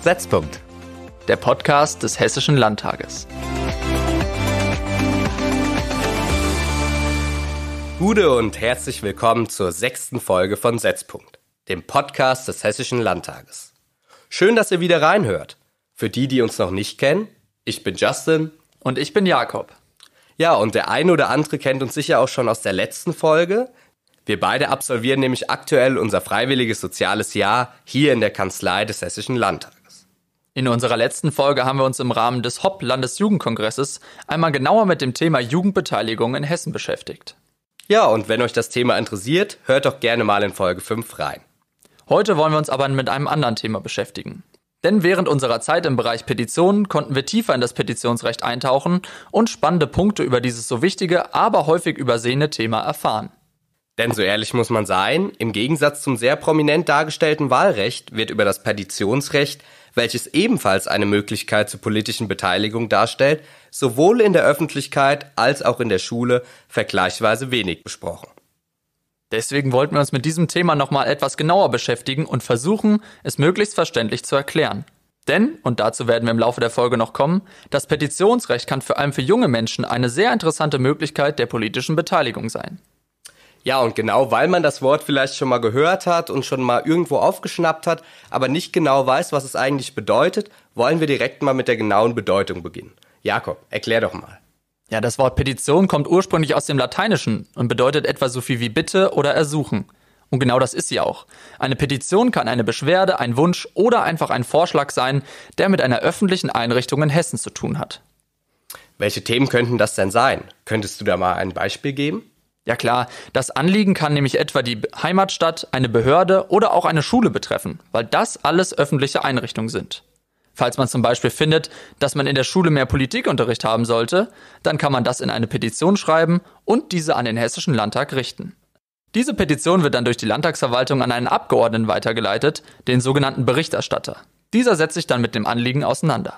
Setzpunkt. Der Podcast des Hessischen Landtages. Gute und herzlich willkommen zur sechsten Folge von Setzpunkt, dem Podcast des Hessischen Landtages. Schön, dass ihr wieder reinhört. Für die, die uns noch nicht kennen, ich bin Justin. Und ich bin Jakob. Ja, und der eine oder andere kennt uns sicher auch schon aus der letzten Folge. Wir beide absolvieren nämlich aktuell unser freiwilliges soziales Jahr hier in der Kanzlei des Hessischen Landtages. In unserer letzten Folge haben wir uns im Rahmen des HOP Landesjugendkongresses einmal genauer mit dem Thema Jugendbeteiligung in Hessen beschäftigt. Ja, und wenn euch das Thema interessiert, hört doch gerne mal in Folge 5 rein. Heute wollen wir uns aber mit einem anderen Thema beschäftigen. Denn während unserer Zeit im Bereich Petitionen konnten wir tiefer in das Petitionsrecht eintauchen und spannende Punkte über dieses so wichtige, aber häufig übersehene Thema erfahren. Denn so ehrlich muss man sein, im Gegensatz zum sehr prominent dargestellten Wahlrecht wird über das Petitionsrecht, welches ebenfalls eine Möglichkeit zur politischen Beteiligung darstellt, sowohl in der Öffentlichkeit als auch in der Schule vergleichsweise wenig besprochen. Deswegen wollten wir uns mit diesem Thema nochmal etwas genauer beschäftigen und versuchen, es möglichst verständlich zu erklären. Denn, und dazu werden wir im Laufe der Folge noch kommen, das Petitionsrecht kann vor allem für junge Menschen eine sehr interessante Möglichkeit der politischen Beteiligung sein. Ja, und genau weil man das Wort vielleicht schon mal gehört hat und schon mal irgendwo aufgeschnappt hat, aber nicht genau weiß, was es eigentlich bedeutet, wollen wir direkt mal mit der genauen Bedeutung beginnen. Jakob, erklär doch mal. Ja, das Wort Petition kommt ursprünglich aus dem Lateinischen und bedeutet etwa so viel wie Bitte oder Ersuchen. Und genau das ist sie auch. Eine Petition kann eine Beschwerde, ein Wunsch oder einfach ein Vorschlag sein, der mit einer öffentlichen Einrichtung in Hessen zu tun hat. Welche Themen könnten das denn sein? Könntest du da mal ein Beispiel geben? Ja klar, das Anliegen kann nämlich etwa die Heimatstadt, eine Behörde oder auch eine Schule betreffen, weil das alles öffentliche Einrichtungen sind. Falls man zum Beispiel findet, dass man in der Schule mehr Politikunterricht haben sollte, dann kann man das in eine Petition schreiben und diese an den Hessischen Landtag richten. Diese Petition wird dann durch die Landtagsverwaltung an einen Abgeordneten weitergeleitet, den sogenannten Berichterstatter. Dieser setzt sich dann mit dem Anliegen auseinander.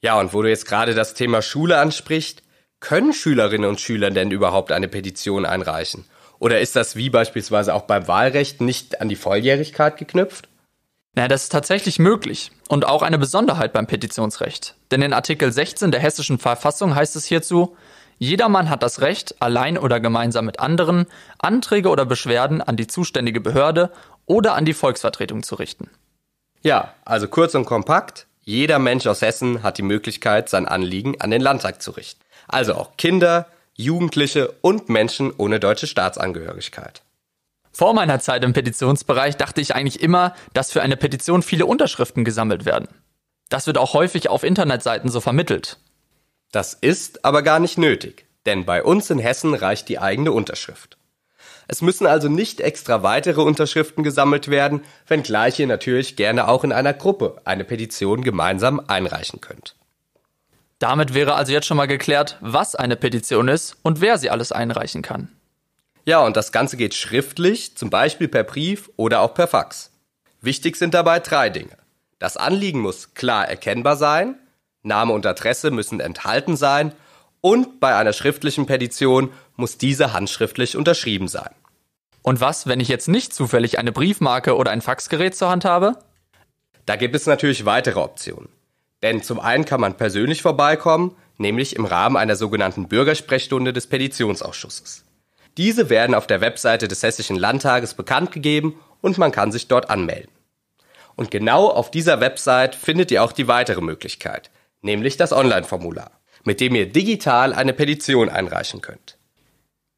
Ja, und wo du jetzt gerade das Thema Schule ansprichst, können Schülerinnen und Schüler denn überhaupt eine Petition einreichen? Oder ist das wie beispielsweise auch beim Wahlrecht nicht an die Volljährigkeit geknüpft? Naja, das ist tatsächlich möglich und auch eine Besonderheit beim Petitionsrecht. Denn in Artikel 16 der hessischen Verfassung heißt es hierzu, Jedermann hat das Recht, allein oder gemeinsam mit anderen Anträge oder Beschwerden an die zuständige Behörde oder an die Volksvertretung zu richten. Ja, also kurz und kompakt, jeder Mensch aus Hessen hat die Möglichkeit, sein Anliegen an den Landtag zu richten. Also auch Kinder, Jugendliche und Menschen ohne deutsche Staatsangehörigkeit. Vor meiner Zeit im Petitionsbereich dachte ich eigentlich immer, dass für eine Petition viele Unterschriften gesammelt werden. Das wird auch häufig auf Internetseiten so vermittelt. Das ist aber gar nicht nötig, denn bei uns in Hessen reicht die eigene Unterschrift. Es müssen also nicht extra weitere Unterschriften gesammelt werden, wenngleich ihr natürlich gerne auch in einer Gruppe eine Petition gemeinsam einreichen könnt. Damit wäre also jetzt schon mal geklärt, was eine Petition ist und wer sie alles einreichen kann. Ja, und das Ganze geht schriftlich, zum Beispiel per Brief oder auch per Fax. Wichtig sind dabei drei Dinge. Das Anliegen muss klar erkennbar sein, Name und Adresse müssen enthalten sein und bei einer schriftlichen Petition muss diese handschriftlich unterschrieben sein. Und was, wenn ich jetzt nicht zufällig eine Briefmarke oder ein Faxgerät zur Hand habe? Da gibt es natürlich weitere Optionen. Denn zum einen kann man persönlich vorbeikommen, nämlich im Rahmen einer sogenannten Bürgersprechstunde des Petitionsausschusses. Diese werden auf der Webseite des Hessischen Landtages bekannt gegeben und man kann sich dort anmelden. Und genau auf dieser Website findet ihr auch die weitere Möglichkeit, nämlich das Online-Formular, mit dem ihr digital eine Petition einreichen könnt.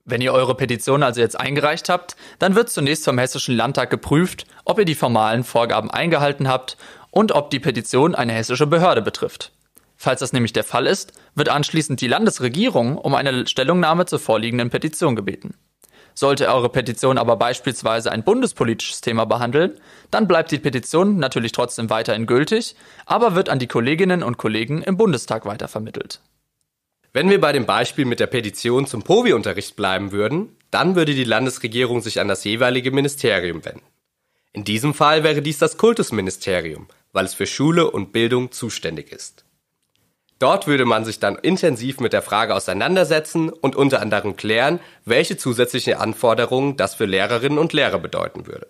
Wenn ihr eure Petition also jetzt eingereicht habt, dann wird zunächst vom Hessischen Landtag geprüft, ob ihr die formalen Vorgaben eingehalten habt und ob die Petition eine hessische Behörde betrifft. Falls das nämlich der Fall ist, wird anschließend die Landesregierung um eine Stellungnahme zur vorliegenden Petition gebeten. Sollte eure Petition aber beispielsweise ein bundespolitisches Thema behandeln, dann bleibt die Petition natürlich trotzdem weiterhin gültig, aber wird an die Kolleginnen und Kollegen im Bundestag weitervermittelt. Wenn wir bei dem Beispiel mit der Petition zum POVI-Unterricht bleiben würden, dann würde die Landesregierung sich an das jeweilige Ministerium wenden. In diesem Fall wäre dies das Kultusministerium, weil es für Schule und Bildung zuständig ist. Dort würde man sich dann intensiv mit der Frage auseinandersetzen und unter anderem klären, welche zusätzliche Anforderungen das für Lehrerinnen und Lehrer bedeuten würde.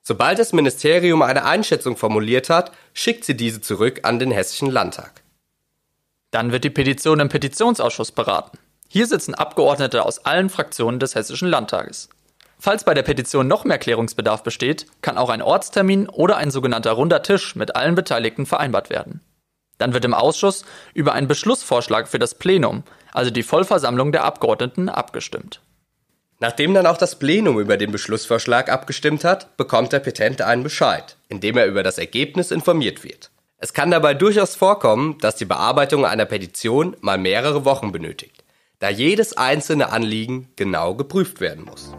Sobald das Ministerium eine Einschätzung formuliert hat, schickt sie diese zurück an den Hessischen Landtag. Dann wird die Petition im Petitionsausschuss beraten. Hier sitzen Abgeordnete aus allen Fraktionen des Hessischen Landtages. Falls bei der Petition noch mehr Klärungsbedarf besteht, kann auch ein Ortstermin oder ein sogenannter runder Tisch mit allen Beteiligten vereinbart werden. Dann wird im Ausschuss über einen Beschlussvorschlag für das Plenum, also die Vollversammlung der Abgeordneten, abgestimmt. Nachdem dann auch das Plenum über den Beschlussvorschlag abgestimmt hat, bekommt der Petente einen Bescheid, in dem er über das Ergebnis informiert wird. Es kann dabei durchaus vorkommen, dass die Bearbeitung einer Petition mal mehrere Wochen benötigt, da jedes einzelne Anliegen genau geprüft werden muss.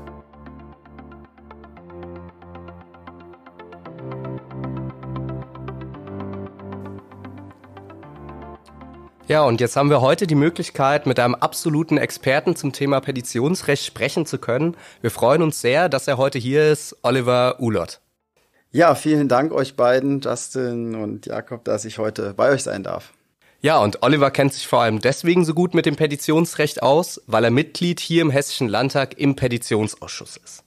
Ja, und jetzt haben wir heute die Möglichkeit, mit einem absoluten Experten zum Thema Petitionsrecht sprechen zu können. Wir freuen uns sehr, dass er heute hier ist, Oliver Ulott. Ja, vielen Dank euch beiden, Justin und Jakob, dass ich heute bei euch sein darf. Ja, und Oliver kennt sich vor allem deswegen so gut mit dem Petitionsrecht aus, weil er Mitglied hier im Hessischen Landtag im Petitionsausschuss ist.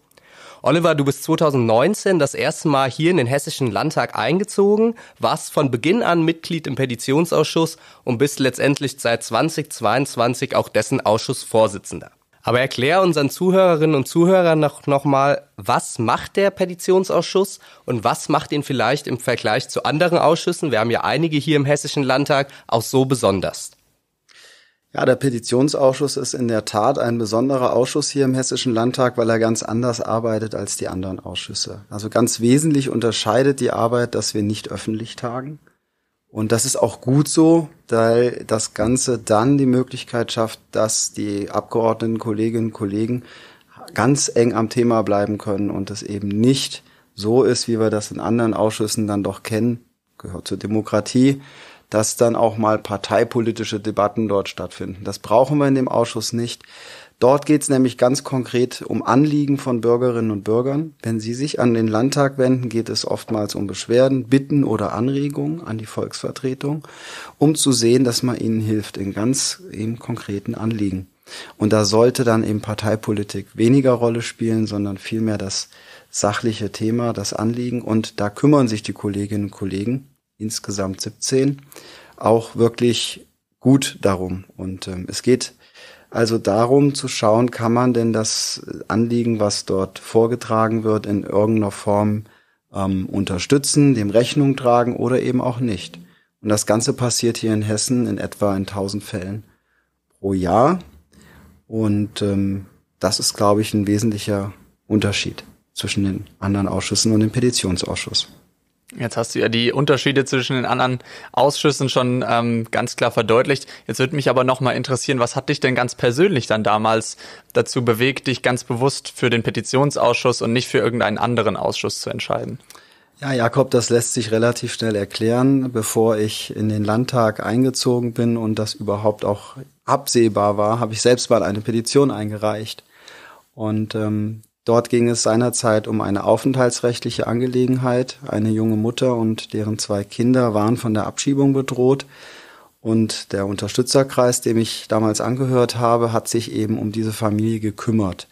Oliver, du bist 2019 das erste Mal hier in den Hessischen Landtag eingezogen, warst von Beginn an Mitglied im Petitionsausschuss und bist letztendlich seit 2022 auch dessen Ausschussvorsitzender. Aber erklär unseren Zuhörerinnen und Zuhörern noch, noch mal, was macht der Petitionsausschuss und was macht ihn vielleicht im Vergleich zu anderen Ausschüssen, wir haben ja einige hier im Hessischen Landtag, auch so besonders? Ja, der Petitionsausschuss ist in der Tat ein besonderer Ausschuss hier im Hessischen Landtag, weil er ganz anders arbeitet als die anderen Ausschüsse. Also ganz wesentlich unterscheidet die Arbeit, dass wir nicht öffentlich tagen. Und das ist auch gut so, weil das Ganze dann die Möglichkeit schafft, dass die Abgeordneten, Kolleginnen und Kollegen ganz eng am Thema bleiben können und es eben nicht so ist, wie wir das in anderen Ausschüssen dann doch kennen, gehört zur Demokratie, dass dann auch mal parteipolitische Debatten dort stattfinden. Das brauchen wir in dem Ausschuss nicht. Dort geht es nämlich ganz konkret um Anliegen von Bürgerinnen und Bürgern. Wenn sie sich an den Landtag wenden, geht es oftmals um Beschwerden, Bitten oder Anregungen an die Volksvertretung, um zu sehen, dass man ihnen hilft in ganz eben konkreten Anliegen. Und da sollte dann eben Parteipolitik weniger Rolle spielen, sondern vielmehr das sachliche Thema, das Anliegen. Und da kümmern sich die Kolleginnen und Kollegen insgesamt 17, auch wirklich gut darum. Und ähm, es geht also darum zu schauen, kann man denn das Anliegen, was dort vorgetragen wird, in irgendeiner Form ähm, unterstützen, dem Rechnung tragen oder eben auch nicht. Und das Ganze passiert hier in Hessen in etwa in 1000 Fällen pro Jahr. Und ähm, das ist, glaube ich, ein wesentlicher Unterschied zwischen den anderen Ausschüssen und dem Petitionsausschuss. Jetzt hast du ja die Unterschiede zwischen den anderen Ausschüssen schon ähm, ganz klar verdeutlicht. Jetzt würde mich aber noch mal interessieren, was hat dich denn ganz persönlich dann damals dazu bewegt, dich ganz bewusst für den Petitionsausschuss und nicht für irgendeinen anderen Ausschuss zu entscheiden? Ja, Jakob, das lässt sich relativ schnell erklären. Bevor ich in den Landtag eingezogen bin und das überhaupt auch absehbar war, habe ich selbst mal eine Petition eingereicht. Und ähm, Dort ging es seinerzeit um eine aufenthaltsrechtliche Angelegenheit. Eine junge Mutter und deren zwei Kinder waren von der Abschiebung bedroht. Und der Unterstützerkreis, dem ich damals angehört habe, hat sich eben um diese Familie gekümmert.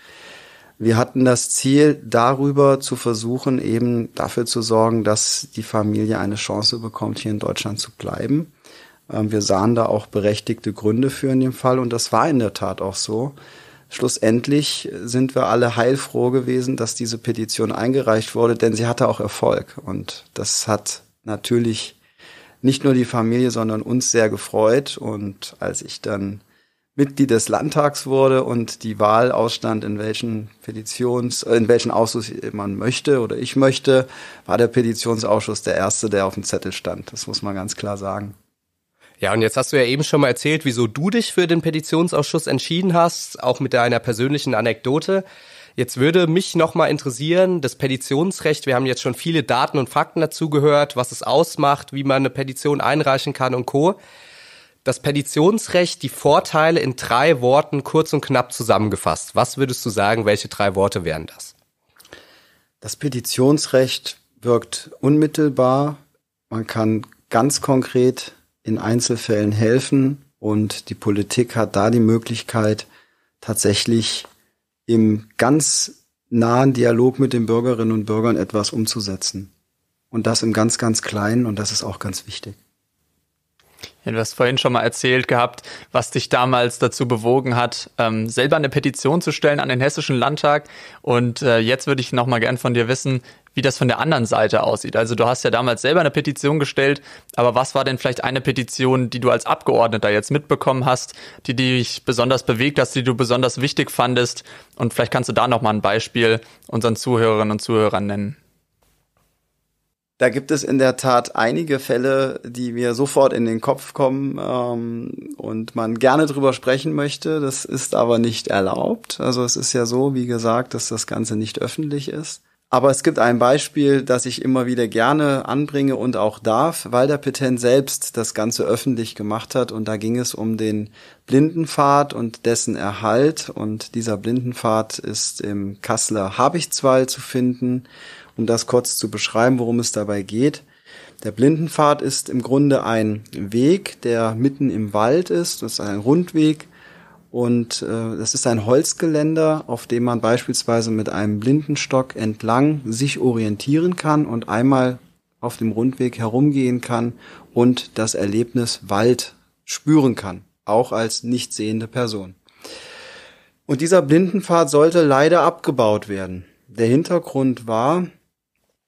Wir hatten das Ziel, darüber zu versuchen, eben dafür zu sorgen, dass die Familie eine Chance bekommt, hier in Deutschland zu bleiben. Ähm, wir sahen da auch berechtigte Gründe für in dem Fall und das war in der Tat auch so schlussendlich sind wir alle heilfroh gewesen, dass diese Petition eingereicht wurde, denn sie hatte auch Erfolg. Und das hat natürlich nicht nur die Familie, sondern uns sehr gefreut. Und als ich dann Mitglied des Landtags wurde und die Wahl ausstand, in welchen Petitions, in welchen Ausschuss man möchte oder ich möchte, war der Petitionsausschuss der erste, der auf dem Zettel stand. Das muss man ganz klar sagen. Ja, und jetzt hast du ja eben schon mal erzählt, wieso du dich für den Petitionsausschuss entschieden hast, auch mit deiner persönlichen Anekdote. Jetzt würde mich nochmal interessieren, das Petitionsrecht, wir haben jetzt schon viele Daten und Fakten dazu gehört, was es ausmacht, wie man eine Petition einreichen kann und co. Das Petitionsrecht, die Vorteile in drei Worten kurz und knapp zusammengefasst. Was würdest du sagen, welche drei Worte wären das? Das Petitionsrecht wirkt unmittelbar. Man kann ganz konkret in Einzelfällen helfen und die Politik hat da die Möglichkeit, tatsächlich im ganz nahen Dialog mit den Bürgerinnen und Bürgern etwas umzusetzen. Und das im ganz, ganz Kleinen und das ist auch ganz wichtig. Ja, du hast vorhin schon mal erzählt gehabt, was dich damals dazu bewogen hat, ähm, selber eine Petition zu stellen an den Hessischen Landtag. Und äh, jetzt würde ich noch mal gern von dir wissen, wie das von der anderen Seite aussieht. Also du hast ja damals selber eine Petition gestellt, aber was war denn vielleicht eine Petition, die du als Abgeordneter jetzt mitbekommen hast, die dich besonders bewegt hast, die du besonders wichtig fandest? Und vielleicht kannst du da noch mal ein Beispiel unseren Zuhörerinnen und Zuhörern nennen. Da gibt es in der Tat einige Fälle, die mir sofort in den Kopf kommen ähm, und man gerne drüber sprechen möchte. Das ist aber nicht erlaubt. Also es ist ja so, wie gesagt, dass das Ganze nicht öffentlich ist. Aber es gibt ein Beispiel, das ich immer wieder gerne anbringe und auch darf, weil der Petent selbst das Ganze öffentlich gemacht hat. Und da ging es um den Blindenpfad und dessen Erhalt. Und dieser Blindenpfad ist im Kasseler Habichtswald zu finden um das kurz zu beschreiben, worum es dabei geht. Der Blindenpfad ist im Grunde ein Weg, der mitten im Wald ist. Das ist ein Rundweg und äh, das ist ein Holzgeländer, auf dem man beispielsweise mit einem Blindenstock entlang sich orientieren kann und einmal auf dem Rundweg herumgehen kann und das Erlebnis Wald spüren kann, auch als nicht sehende Person. Und dieser Blindenpfad sollte leider abgebaut werden. Der Hintergrund war,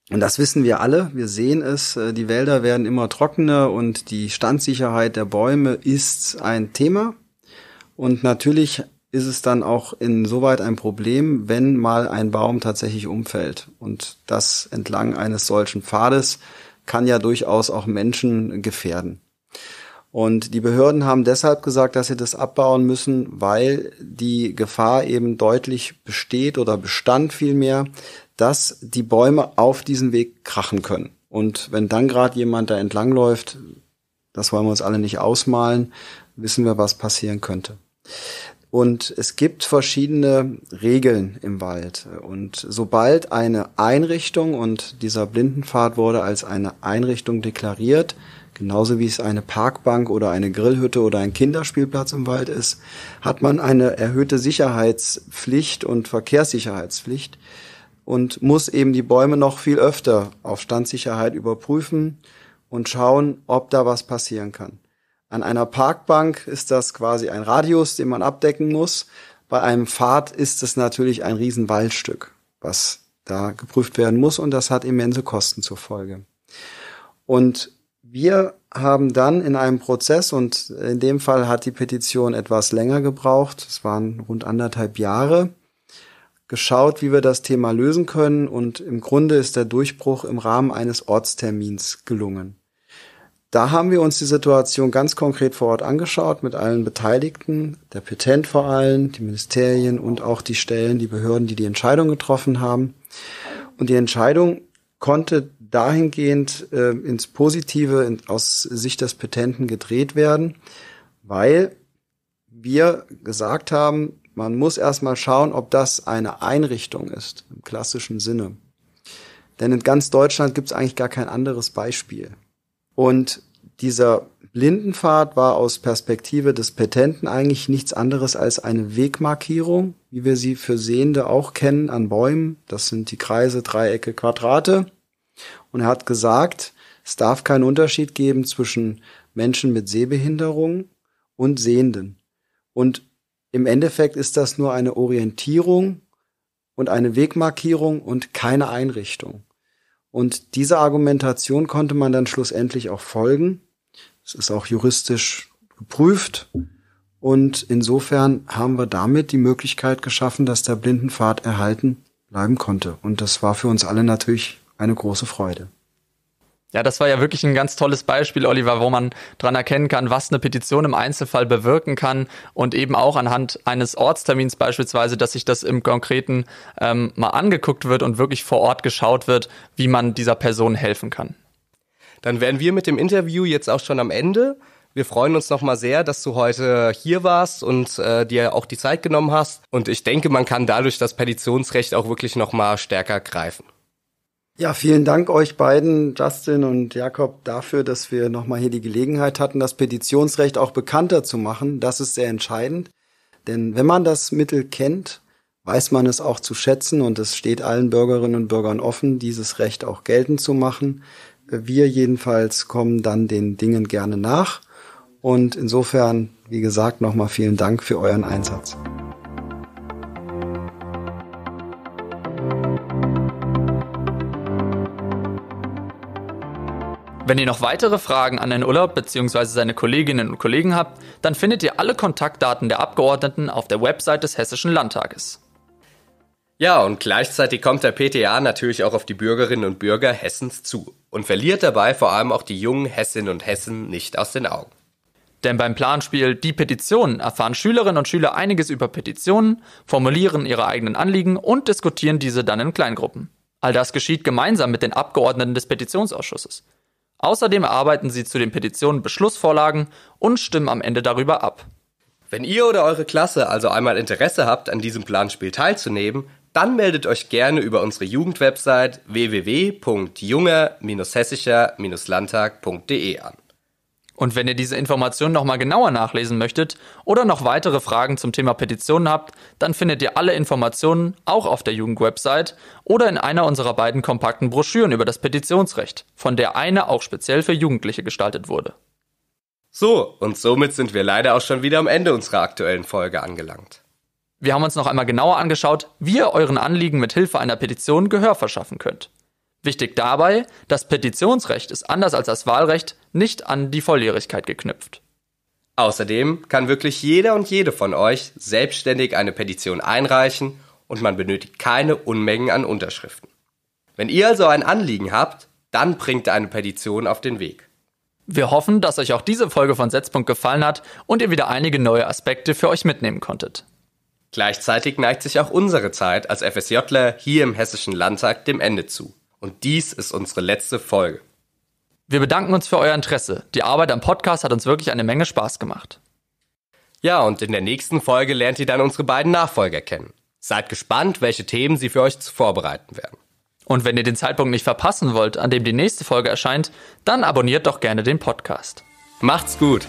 und das wissen wir alle, wir sehen es, äh, die Wälder werden immer trockener und die Standsicherheit der Bäume ist ein Thema. Und natürlich ist es dann auch insoweit ein Problem, wenn mal ein Baum tatsächlich umfällt. Und das entlang eines solchen Pfades kann ja durchaus auch Menschen gefährden. Und die Behörden haben deshalb gesagt, dass sie das abbauen müssen, weil die Gefahr eben deutlich besteht oder bestand vielmehr, dass die Bäume auf diesen Weg krachen können. Und wenn dann gerade jemand da entlangläuft, das wollen wir uns alle nicht ausmalen, wissen wir, was passieren könnte. Und es gibt verschiedene Regeln im Wald. Und sobald eine Einrichtung, und dieser Blindenpfad wurde als eine Einrichtung deklariert, genauso wie es eine Parkbank oder eine Grillhütte oder ein Kinderspielplatz im Wald ist, hat man eine erhöhte Sicherheitspflicht und Verkehrssicherheitspflicht und muss eben die Bäume noch viel öfter auf Standsicherheit überprüfen und schauen, ob da was passieren kann. An einer Parkbank ist das quasi ein Radius, den man abdecken muss. Bei einem Pfad ist es natürlich ein Riesenwaldstück, was da geprüft werden muss und das hat immense Kosten zur Folge. Und wir haben dann in einem Prozess, und in dem Fall hat die Petition etwas länger gebraucht, es waren rund anderthalb Jahre, geschaut, wie wir das Thema lösen können und im Grunde ist der Durchbruch im Rahmen eines Ortstermins gelungen. Da haben wir uns die Situation ganz konkret vor Ort angeschaut mit allen Beteiligten, der Petent vor allem, die Ministerien und auch die Stellen, die Behörden, die die Entscheidung getroffen haben. Und die Entscheidung konnte dahingehend äh, ins Positive in, aus Sicht des Petenten gedreht werden, weil wir gesagt haben, man muss erstmal schauen, ob das eine Einrichtung ist, im klassischen Sinne. Denn in ganz Deutschland gibt es eigentlich gar kein anderes Beispiel. Und dieser Blindenpfad war aus Perspektive des Petenten eigentlich nichts anderes als eine Wegmarkierung, wie wir sie für Sehende auch kennen an Bäumen. Das sind die Kreise, Dreiecke, Quadrate. Und er hat gesagt, es darf keinen Unterschied geben zwischen Menschen mit Sehbehinderung und Sehenden. Und im Endeffekt ist das nur eine Orientierung und eine Wegmarkierung und keine Einrichtung. Und diese Argumentation konnte man dann schlussendlich auch folgen. Es ist auch juristisch geprüft. Und insofern haben wir damit die Möglichkeit geschaffen, dass der Blindenpfad erhalten bleiben konnte. Und das war für uns alle natürlich eine große Freude. Ja, das war ja wirklich ein ganz tolles Beispiel, Oliver, wo man dran erkennen kann, was eine Petition im Einzelfall bewirken kann und eben auch anhand eines Ortstermins beispielsweise, dass sich das im Konkreten ähm, mal angeguckt wird und wirklich vor Ort geschaut wird, wie man dieser Person helfen kann. Dann wären wir mit dem Interview jetzt auch schon am Ende. Wir freuen uns nochmal sehr, dass du heute hier warst und äh, dir auch die Zeit genommen hast. Und ich denke, man kann dadurch das Petitionsrecht auch wirklich nochmal stärker greifen. Ja, vielen Dank euch beiden, Justin und Jakob, dafür, dass wir nochmal hier die Gelegenheit hatten, das Petitionsrecht auch bekannter zu machen. Das ist sehr entscheidend. Denn wenn man das Mittel kennt, weiß man es auch zu schätzen und es steht allen Bürgerinnen und Bürgern offen, dieses Recht auch geltend zu machen. Wir jedenfalls kommen dann den Dingen gerne nach und insofern, wie gesagt, nochmal vielen Dank für euren Einsatz. Wenn ihr noch weitere Fragen an Herrn Urlaub bzw. seine Kolleginnen und Kollegen habt, dann findet ihr alle Kontaktdaten der Abgeordneten auf der Website des Hessischen Landtages. Ja, und gleichzeitig kommt der PTA natürlich auch auf die Bürgerinnen und Bürger Hessens zu und verliert dabei vor allem auch die jungen Hessinnen und Hessen nicht aus den Augen. Denn beim Planspiel Die Petition erfahren Schülerinnen und Schüler einiges über Petitionen, formulieren ihre eigenen Anliegen und diskutieren diese dann in Kleingruppen. All das geschieht gemeinsam mit den Abgeordneten des Petitionsausschusses. Außerdem erarbeiten sie zu den Petitionen Beschlussvorlagen und stimmen am Ende darüber ab. Wenn ihr oder eure Klasse also einmal Interesse habt, an diesem Planspiel teilzunehmen, dann meldet euch gerne über unsere Jugendwebsite www.junger-hessischer-landtag.de an. Und wenn ihr diese Informationen nochmal genauer nachlesen möchtet oder noch weitere Fragen zum Thema Petitionen habt, dann findet ihr alle Informationen auch auf der Jugendwebsite oder in einer unserer beiden kompakten Broschüren über das Petitionsrecht, von der eine auch speziell für Jugendliche gestaltet wurde. So, und somit sind wir leider auch schon wieder am Ende unserer aktuellen Folge angelangt. Wir haben uns noch einmal genauer angeschaut, wie ihr euren Anliegen mit Hilfe einer Petition Gehör verschaffen könnt. Wichtig dabei, das Petitionsrecht ist anders als das Wahlrecht nicht an die Volljährigkeit geknüpft. Außerdem kann wirklich jeder und jede von euch selbstständig eine Petition einreichen und man benötigt keine Unmengen an Unterschriften. Wenn ihr also ein Anliegen habt, dann bringt eine Petition auf den Weg. Wir hoffen, dass euch auch diese Folge von Setzpunkt gefallen hat und ihr wieder einige neue Aspekte für euch mitnehmen konntet. Gleichzeitig neigt sich auch unsere Zeit als FSJler hier im Hessischen Landtag dem Ende zu. Und dies ist unsere letzte Folge. Wir bedanken uns für euer Interesse. Die Arbeit am Podcast hat uns wirklich eine Menge Spaß gemacht. Ja, und in der nächsten Folge lernt ihr dann unsere beiden Nachfolger kennen. Seid gespannt, welche Themen sie für euch vorbereiten werden. Und wenn ihr den Zeitpunkt nicht verpassen wollt, an dem die nächste Folge erscheint, dann abonniert doch gerne den Podcast. Macht's gut!